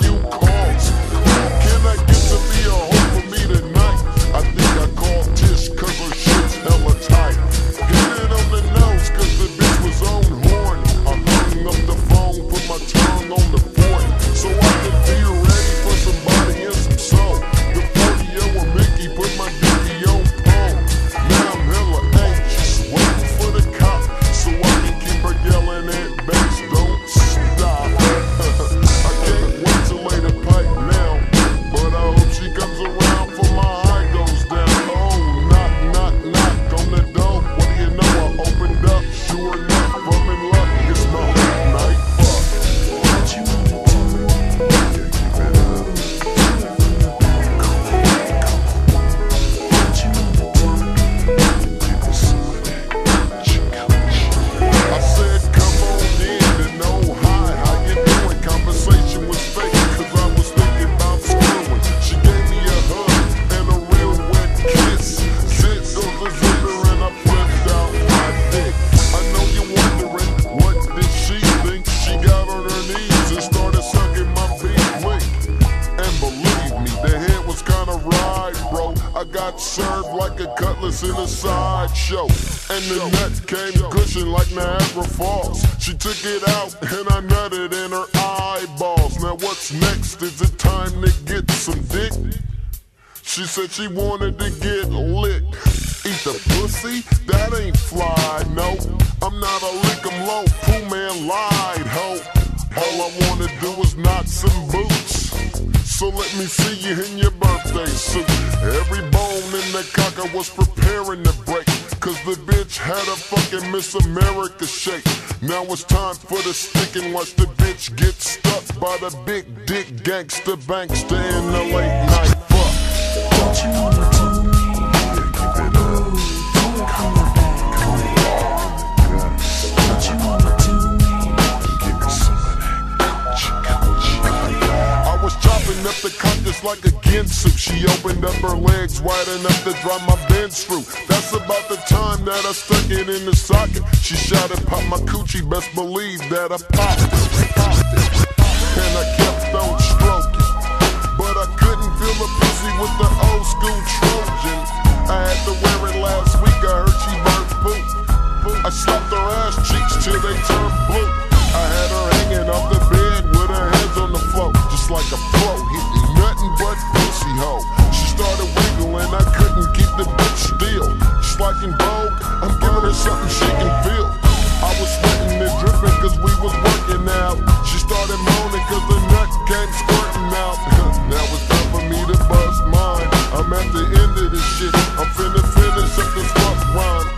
you. dick. I know you're wondering, what did she think? She got on her knees and started sucking my feet. wig. And believe me, the head was kinda right, bro. I got served like a cutlass in a sideshow. And the nuts came cushion like Niagara Falls. She took it out and I nutted in her eyeballs. Now what's next? Is it time to get some dick? She said she wanted to get licked, Eat the pussy, Ain't fly, no. I'm not a lick 'em low, Pooh man lied, ho. All I wanna do is knock some boots. So let me see you in your birthday suit. Every bone in the cock I was preparing to break. Cause the bitch had a fucking Miss America shape. Now it's time for the stick and watch the bitch get stuck by the big dick gangster bankster in the late night She opened up her legs wide enough to drive my Benz through. That's about the time that I stuck it in the socket. She shouted, pop my coochie, best believe that I popped it. Popped it. And I kept on stroking. But I couldn't feel a pussy with the old school Trojan. I had to wear it last week, I heard she burnt boot. I slapped her ass cheeks till they turned blue. I had her hanging off the bed with her hands on the floor, just like a pro hitting.